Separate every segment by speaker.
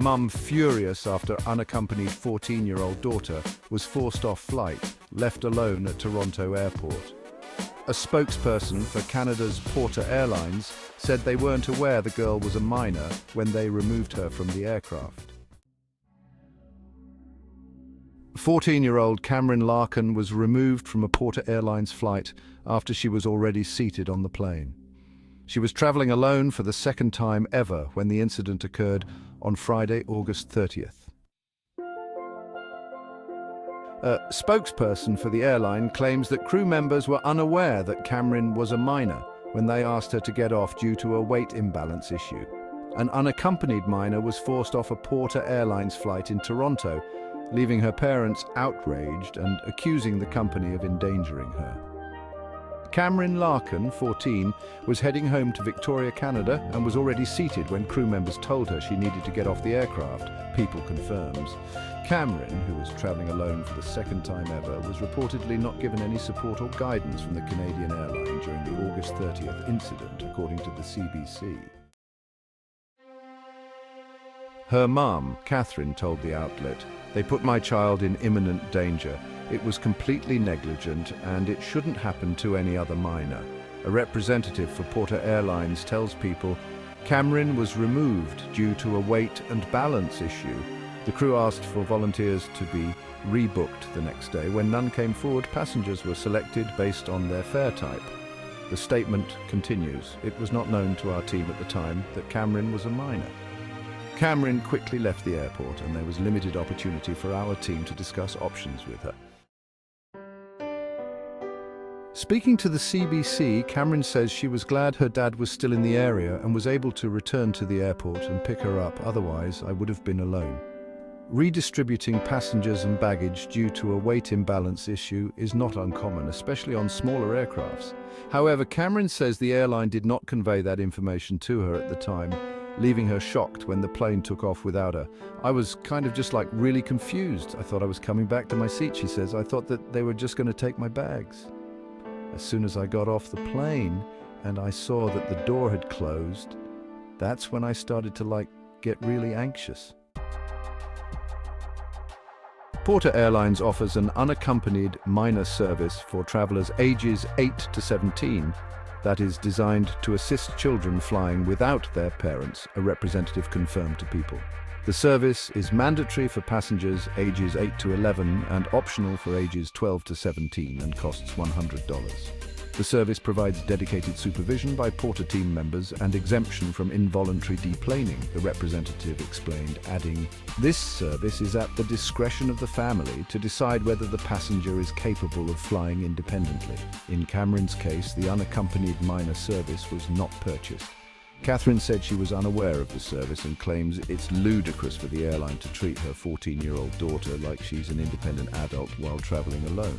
Speaker 1: Mum furious after unaccompanied 14-year-old daughter was forced off flight, left alone at Toronto airport. A spokesperson for Canada's Porter Airlines said they weren't aware the girl was a minor when they removed her from the aircraft. 14-year-old Camryn Larkan was removed from a Porter Airlines flight after she was already seated on the plane. She was travelling alone for the second time ever when the incident occurred on Friday, August 30th. A spokesperson for the airline claims that crew members were unaware that Camryn was a minor when they asked her to get off due to a weight imbalance issue. An unaccompanied minor was forced off a Porter Airlines flight in Toronto, leaving her parents outraged and accusing the company of endangering her. Camryn Larkan, 14, was heading home to Victoria, Canada and was already seated when crew members told her she needed to get off the aircraft, People confirms. Camryn, who was travelling alone for the second time ever, was reportedly not given any support or guidance from the Canadian airline during the August 30th incident, according to the CBC. Her mum, Catherine, told the outlet, they put my child in imminent danger. It was completely negligent and it shouldn't happen to any other minor. A representative for Porter Airlines tells people Camryn was removed due to a weight and balance issue. The crew asked for volunteers to be rebooked the next day. When none came forward, passengers were selected based on their fare type. The statement continues. It was not known to our team at the time that Camryn was a minor. Camryn quickly left the airport and there was limited opportunity for our team to discuss options with her. Speaking to the CBC, Camryn says she was glad her dad was still in the area and was able to return to the airport and pick her up, otherwise I would have been alone. Redistributing passengers and baggage due to a weight imbalance issue is not uncommon, especially on smaller aircrafts. However, Camryn says the airline did not convey that information to her at the time leaving her shocked when the plane took off without her. I was kind of just like really confused. I thought I was coming back to my seat, she says. I thought that they were just going to take my bags. As soon as I got off the plane and I saw that the door had closed, that's when I started to like get really anxious. Porter Airlines offers an unaccompanied minor service for travelers ages 8 to 17 that is designed to assist children flying without their parents, a representative confirmed to People. The service is mandatory for passengers ages 8 to 11 and optional for ages 12 to 17 and costs $100. The service provides dedicated supervision by Porter team members and exemption from involuntary deplaning, the representative explained, adding, This service is at the discretion of the family to decide whether the passenger is capable of flying independently. In Camryn's case, the unaccompanied minor service was not purchased. Catherine said she was unaware of the service and claims it's ludicrous for the airline to treat her 14-year-old daughter like she's an independent adult while traveling alone.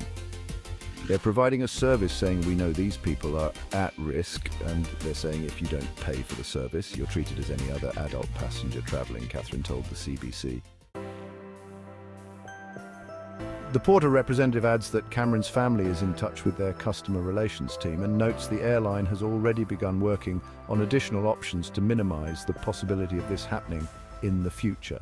Speaker 1: They're providing a service saying we know these people are at risk and they're saying if you don't pay for the service, you're treated as any other adult passenger travelling, Catherine told the CBC. The Porter representative adds that Camryn's family is in touch with their customer relations team and notes the airline has already begun working on additional options to minimise the possibility of this happening in the future.